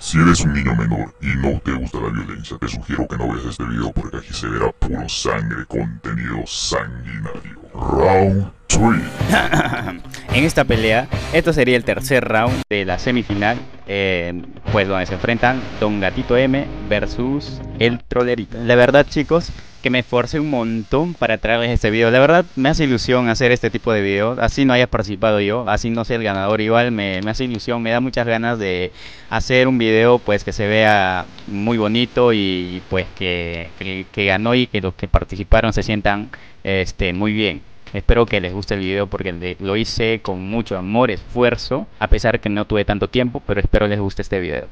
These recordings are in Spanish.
Si eres un niño menor y no te gusta la violencia, te sugiero que no veas este video porque aquí se verá puro sangre, contenido sanguinario. Round 3. en esta pelea, esto sería el tercer round de la semifinal, eh, pues donde se enfrentan Don Gatito M versus el Trollerito. La verdad chicos, que me esforcé un montón para traerles este video. La verdad me hace ilusión hacer este tipo de videos. Así no haya participado yo, así no sea el ganador. Igual me, hace ilusión, me da muchas ganas de hacer un video pues que se vea muy bonito y pues que, que, ganó y que los que participaron se sientan este, muy bien. Espero que les guste el video porque lo hice con mucho amor, esfuerzo, a pesar que no tuve tanto tiempo, pero espero les guste este video.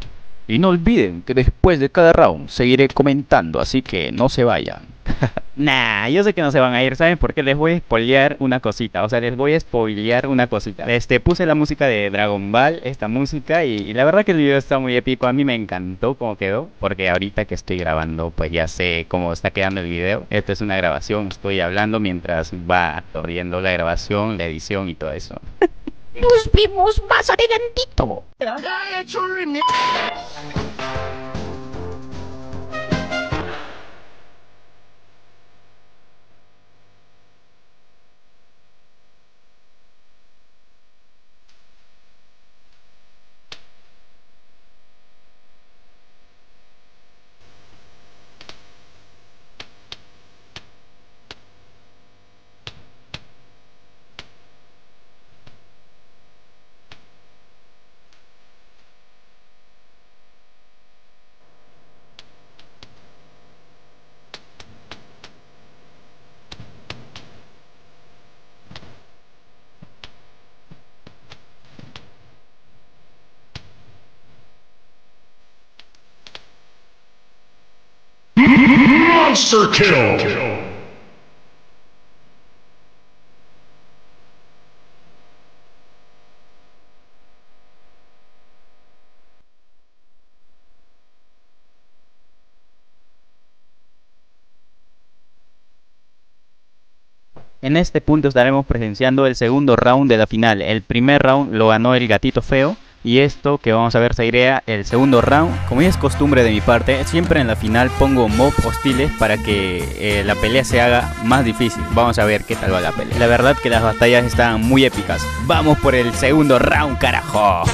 Y no olviden que después de cada round seguiré comentando, así que no se vayan. nah, yo sé que no se van a ir, ¿saben por qué? Les voy a spoilear una cosita, o sea, les voy a spoilear una cosita. Este, puse la música de Dragon Ball, esta música, y, la verdad que el video está muy épico, a mí me encantó cómo quedó, porque ahorita que estoy grabando, pues ya sé cómo está quedando el video. Esto es una grabación, estoy hablando mientras va corriendo la grabación, la edición y todo eso. Nos vemos más adelantito. En este punto estaremos presenciando el segundo round de la final. El primer round lo ganó el gatito feo y esto que vamos a ver se el segundo round. Como ya es costumbre de mi parte, siempre en la final pongo mobs hostiles para que eh, la pelea se haga más difícil. Vamos a ver qué tal va la pelea. La verdad que las batallas están muy épicas. Vamos por el segundo round, carajo.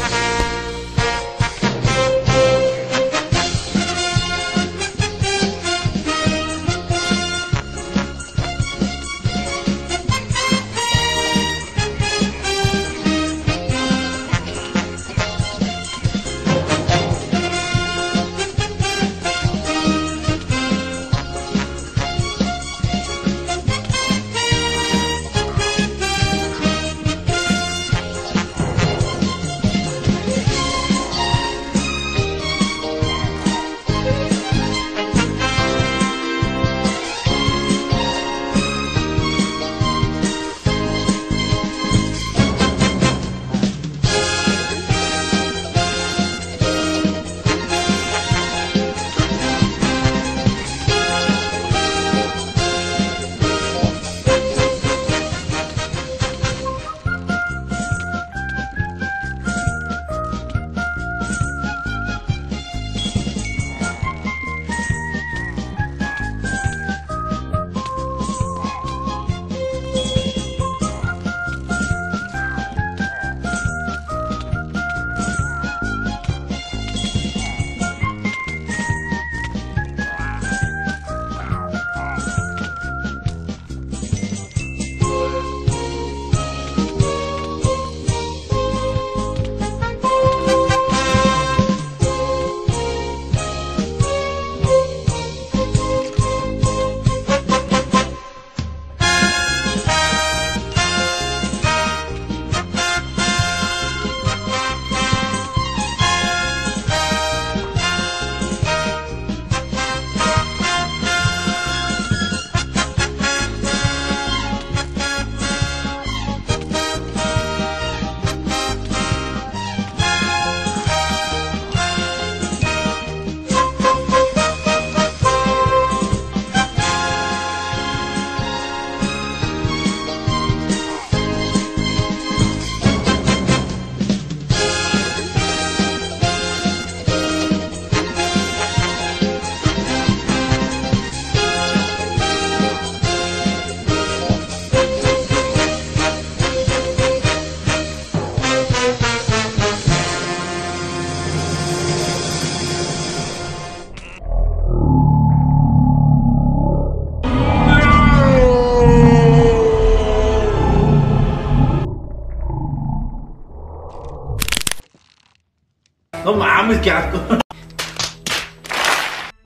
Qué asco.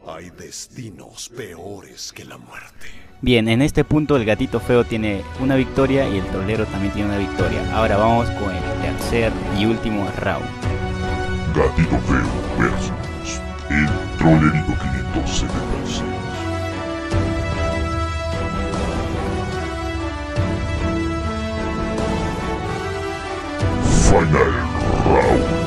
Hay destinos peores que la muerte. Bien, en este punto el gatito feo tiene una victoria y el trolero también tiene una victoria. Ahora vamos con el tercer y último round. Gatito Feo versus el Trolerito 576. Final round.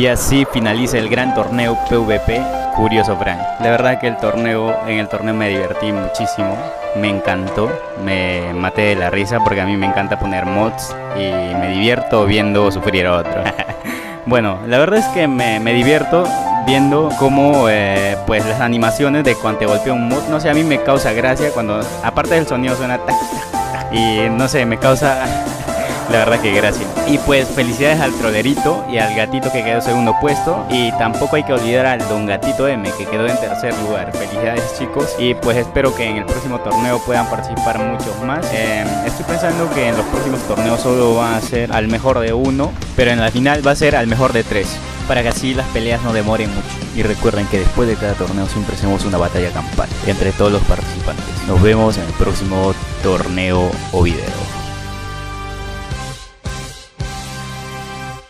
Y así finaliza el gran torneo PvP Curioso Frank. La verdad que el torneo, en el torneo me divertí muchísimo, me encantó, me maté de la risa porque a mí me encanta poner mods y me divierto viendo sufrir a otro. bueno, la verdad es que me, me divierto viendo cómo eh, pues las animaciones de cuando te golpea un mod, no sé, a mí me causa gracia cuando aparte del sonido suena tac, y no sé, me causa la verdad que gracias. Y pues felicidades al trolerito y al gatito que quedó segundo puesto. Y tampoco hay que olvidar al don gatito M que quedó en tercer lugar. Felicidades chicos. Y pues espero que en el próximo torneo puedan participar muchos más. Eh, estoy pensando que en los próximos torneos solo va a ser al mejor de uno. Pero en la final va a ser al mejor de tres. Para que así las peleas no demoren mucho. Y recuerden que después de cada torneo siempre hacemos una batalla campal entre todos los participantes. Nos vemos en el próximo torneo o video.